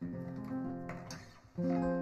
Música